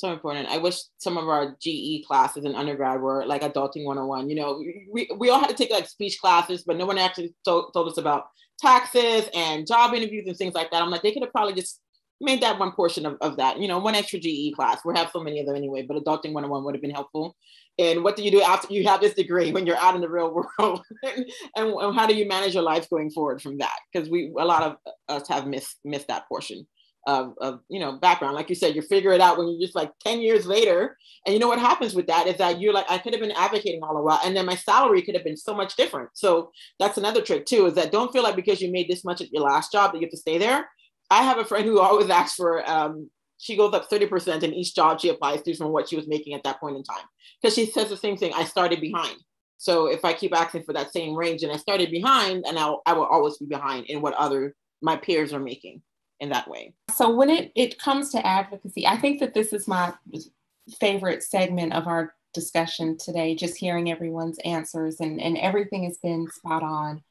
A: so important. I wish some of our GE classes in undergrad were like adulting 101. You know, we, we all had to take like speech classes, but no one actually told, told us about taxes and job interviews and things like that. I'm like, they could have probably just made that one portion of, of that, you know, one extra GE class. We have so many of them anyway, but adulting 101 would have been helpful. And what do you do after you have this degree when you're out in the real world? and, and, how do you manage your life going forward from that? Because we, a lot of us have missed, missed that portion of, of you know background. Like you said you figure it out when you're just like 10 years later. And you know what happens with that is that you're like i could have been advocating all the while and then my salary could have been so much different. So that's another trick too is that don't feel like because you made this much at your last job that you have to stay there. I have a friend who always asks for um, she goes up 30% in each job she applies to from what she was making at that point in time because she says the same thing i started behind. So if i keep asking for that same range and i started behind and I'll, i will always be behind in what other my peers are making in that way.
C: So when it, it comes to advocacy, I think that this is my favorite segment of our discussion today, just hearing everyone's answers and, and everything has been spot on.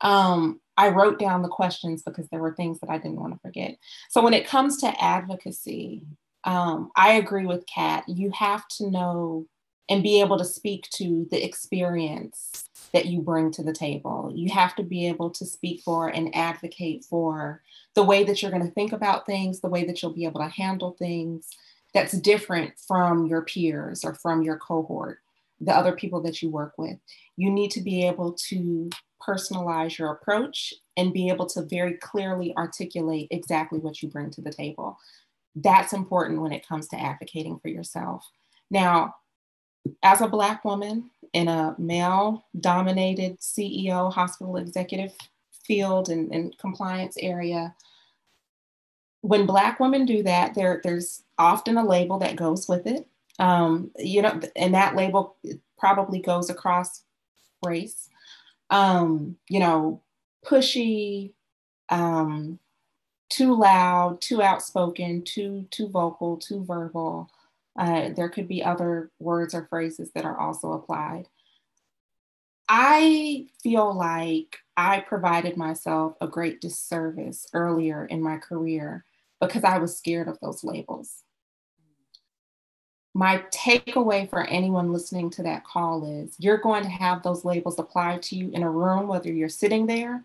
C: Um, I wrote down the questions because there were things that I didn't want to forget. So when it comes to advocacy, um, I agree with Kat. You have to know and be able to speak to the experience that you bring to the table. You have to be able to speak for and advocate for the way that you're going to think about things, the way that you'll be able to handle things that's different from your peers or from your cohort, the other people that you work with. You need to be able to personalize your approach and be able to very clearly articulate exactly what you bring to the table. That's important when it comes to advocating for yourself. Now, as a Black woman in a male dominated CEO hospital executive field and, and compliance area, when Black women do that, there, there's often a label that goes with it. Um, you know, and that label probably goes across race. Um, you know, pushy, um, too loud, too outspoken, too too vocal, too verbal. Uh, there could be other words or phrases that are also applied. I feel like I provided myself a great disservice earlier in my career because I was scared of those labels. My takeaway for anyone listening to that call is you're going to have those labels applied to you in a room, whether you're sitting there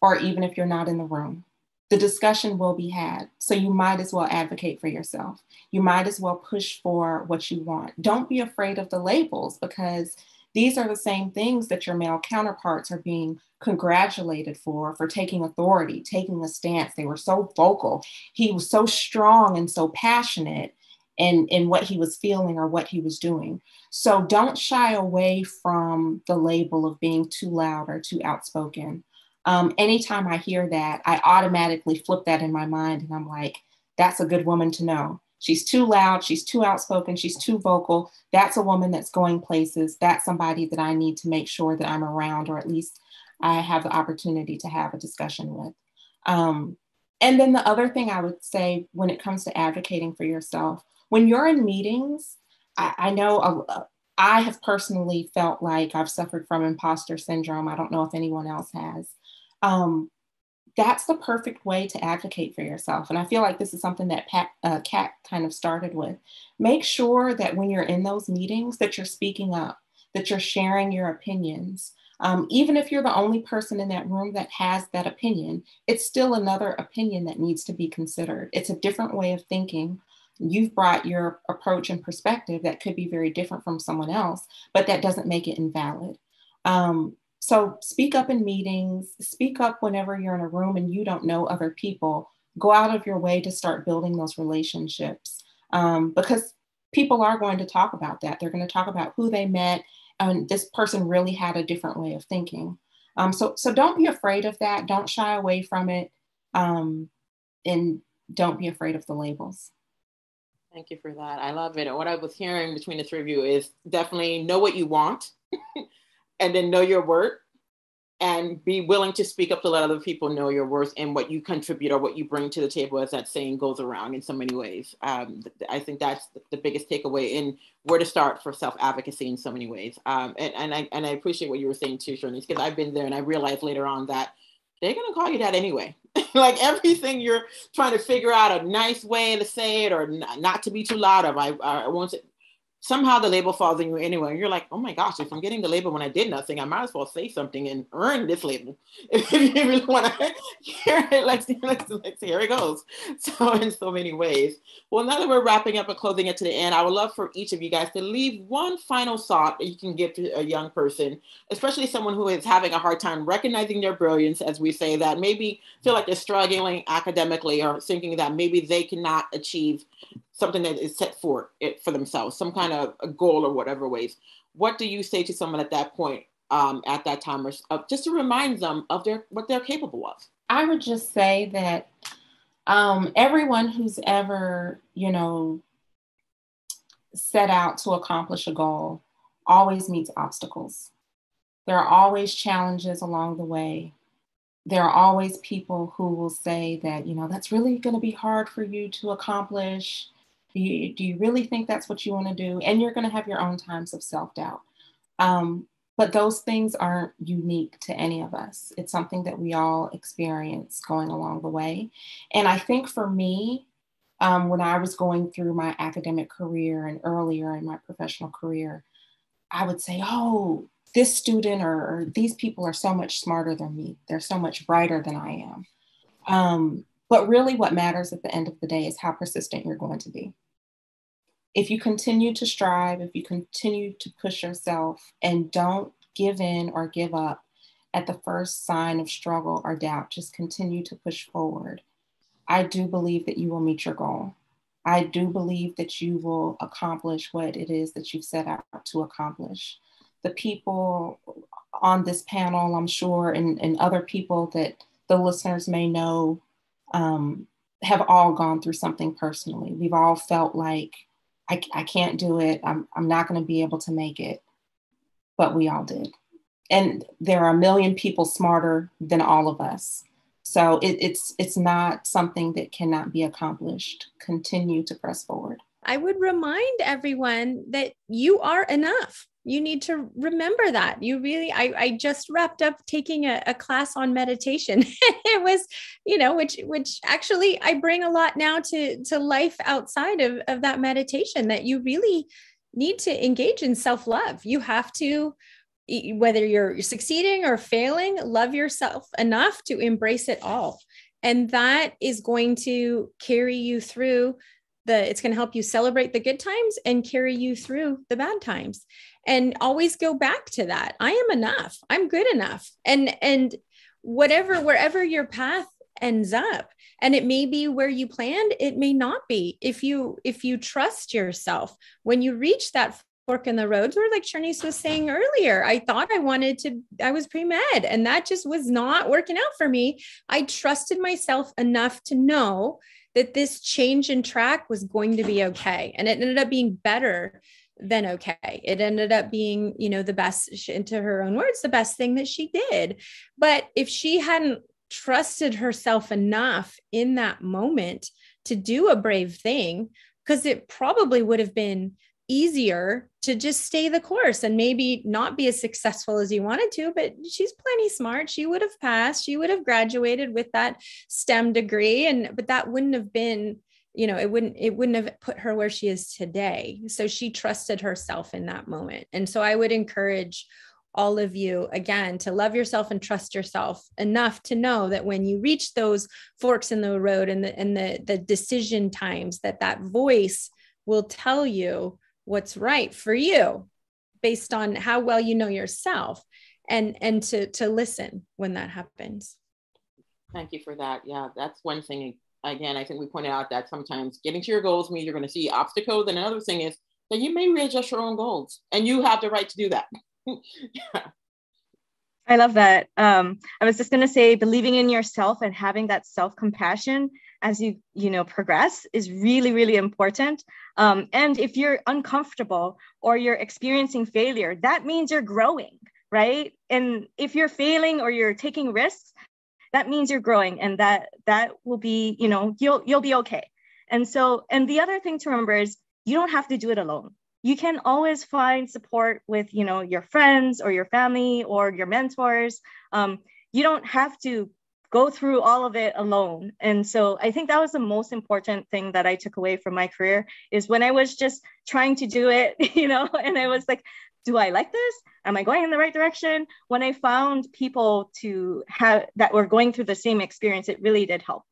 C: or even if you're not in the room the discussion will be had. So you might as well advocate for yourself. You might as well push for what you want. Don't be afraid of the labels because these are the same things that your male counterparts are being congratulated for for taking authority, taking a stance. They were so vocal. He was so strong and so passionate in, in what he was feeling or what he was doing. So don't shy away from the label of being too loud or too outspoken um, anytime I hear that, I automatically flip that in my mind and I'm like, that's a good woman to know. She's too loud, she's too outspoken, she's too vocal. That's a woman that's going places. That's somebody that I need to make sure that I'm around, or at least I have the opportunity to have a discussion with. Um, and then the other thing I would say when it comes to advocating for yourself, when you're in meetings, I, I know a, I have personally felt like I've suffered from imposter syndrome. I don't know if anyone else has um, that's the perfect way to advocate for yourself. And I feel like this is something that Pat, uh, Kat kind of started with. Make sure that when you're in those meetings, that you're speaking up, that you're sharing your opinions. Um, even if you're the only person in that room that has that opinion, it's still another opinion that needs to be considered. It's a different way of thinking. You've brought your approach and perspective that could be very different from someone else, but that doesn't make it invalid. Um, so speak up in meetings, speak up whenever you're in a room and you don't know other people. Go out of your way to start building those relationships um, because people are going to talk about that. They're going to talk about who they met and this person really had a different way of thinking. Um, so, so don't be afraid of that. Don't shy away from it. Um, and don't be afraid of the labels.
A: Thank you for that. I love it. What I was hearing between the three of you is definitely know what you want and then know your worth and be willing to speak up to let other people know your worth and what you contribute or what you bring to the table as that saying goes around in so many ways. Um, i think that's the biggest takeaway in where to start for self-advocacy in so many ways. Um, and, and, I, and i appreciate what you were saying too Shirley, because i've been there and i realized later on that they're going to call you that anyway. Like everything you're trying to figure out a nice way to say it or not to be too loud of i, I won't say somehow the label falls on you anyway. And you're like, oh my gosh, if I'm getting the label when I did nothing, I might as well say something and earn this label. If you really want to hear it, let's, let's, let's here it goes. So in so many ways. Well, now that we're wrapping up and closing it to the end, I would love for each of you guys to leave one final thought that you can give to a young person, especially someone who is having a hard time recognizing their brilliance, as we say that maybe feel like they're struggling academically or thinking that maybe they cannot achieve something that is set for it for themselves, some kind of a goal or whatever ways. What do you say to someone at that point, um, at that time, or uh, just to remind them of their what they're capable of?
C: I would just say that um, everyone who's ever, you know, set out to accomplish a goal always meets obstacles. There are always challenges along the way. There are always people who will say that, you know, that's really going to be hard for you to accomplish. Do you, do you really think that's what you want to do? And you're going to have your own times of self doubt. Um, but those things aren't unique to any of us. It's something that we all experience going along the way. And I think for me, um, when I was going through my academic career and earlier in my professional career, I would say, oh, this student or, or these people are so much smarter than me. They're so much brighter than I am. Um, but really, what matters at the end of the day is how persistent you're going to be if you continue to strive, if you continue to push yourself and don't give in or give up at the first sign of struggle or doubt, just continue to push forward. I do believe that you will meet your goal. I do believe that you will accomplish what it is that you've set out to accomplish. The people on this panel, I'm sure, and, and other people that the listeners may know um, have all gone through something personally. We've all felt like, I, I can't do it. I'm, I'm not going to be able to make it. But we all did. And there are a million people smarter than all of us. So it, it's it's not something that cannot be accomplished. Continue to press forward.
D: I would remind everyone that you are enough you need to remember that. You really i, I just wrapped up taking a, a class on meditation. It was you know which which actually i bring a lot now to to life outside of, of that meditation that you really need to engage in self-love. You have to whether you're succeeding or failing love yourself enough to embrace it all. And that is going to carry you through the it's going to help you celebrate the good times and carry you through the bad times and always go back to that. I am enough. I'm good enough. And and whatever wherever your path ends up and it may be where you planned it may not be. If you if you trust yourself when you reach that fork in the road or like Charnise was saying earlier I thought I wanted to I was pre-med and that just was not working out for me. I trusted myself enough to know that this change in track was going to be okay. And it ended up being better than okay. It ended up being, you know, the best, into her own words, the best thing that she did. But if she hadn't trusted herself enough in that moment to do a brave thing, because it probably would have been easier to just stay the course and maybe not be as successful as you wanted to but she's plenty smart she would have passed she would have graduated with that stem degree and but that wouldn't have been you know it wouldn't it wouldn't have put her where she is today. So she trusted herself in that moment. And so i would encourage all of you again to love yourself and trust yourself enough to know that when you reach those forks in the road and the and the the decision times that that voice will tell you what's right for you based on how well you know yourself and and to to listen when that happens.
A: Thank you for that. Yeah that's one thing again i think we pointed out that sometimes getting to your goals means you're going to see obstacles and another thing is that you may readjust your own goals and you have the right to do that yeah.
B: I love that. Um, I was just going to say, believing in yourself and having that self compassion as you you know progress is really really important um, and if you're uncomfortable or you're experiencing failure that means you're growing right and if you're failing or you're taking risks that means you're growing and that that will be you know you'll you'll be okay. And so and the other thing to remember is you don't have to do it alone. You can always find support with you know your friends or your family or your mentors. Um, you don't have to go through all of it alone. And so I think that was the most important thing that I took away from my career is when I was just trying to do it, you know, and I was like, do I like this? Am I going in the right direction? When I found people to have that were going through the same experience, it really did help.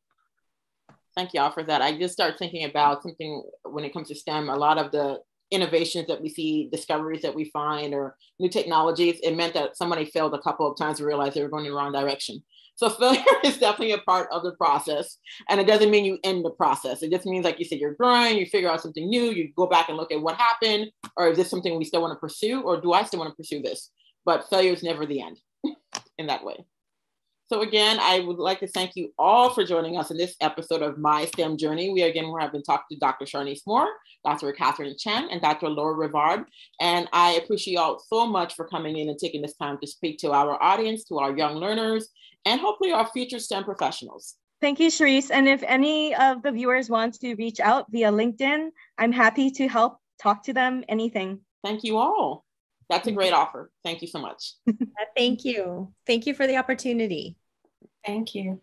A: Thank you all for that. I just start thinking about something when it comes to STEM, a lot of the innovations that we see, discoveries that we find, or new technologies, it meant that somebody failed a couple of times to realize they were going in the wrong direction. So failure is definitely a part of the process. And it doesn't mean you end the process. It just means, like you said, you're growing, you figure out something new, you go back and look at what happened, or is this something we still want to pursue, or do I still want to pursue this? But failure is never the end in that way. So again, I would like to thank you all for joining us in this episode of My STEM Journey. We again have been talking to Dr. Charnise Moore, Dr. Katherine Chang, and Dr. Laura Rivard. And I appreciate you all so much for coming in and taking this time to speak to our audience, to our young learners, and hopefully our future STEM professionals.
B: Thank you, Cherise. And if any of the viewers want to reach out via LinkedIn, I'm happy to help talk to them, anything.
A: Thank you all. That's a great offer. Thank you so much.
D: Thank you. Thank you for the opportunity.
C: Thank you.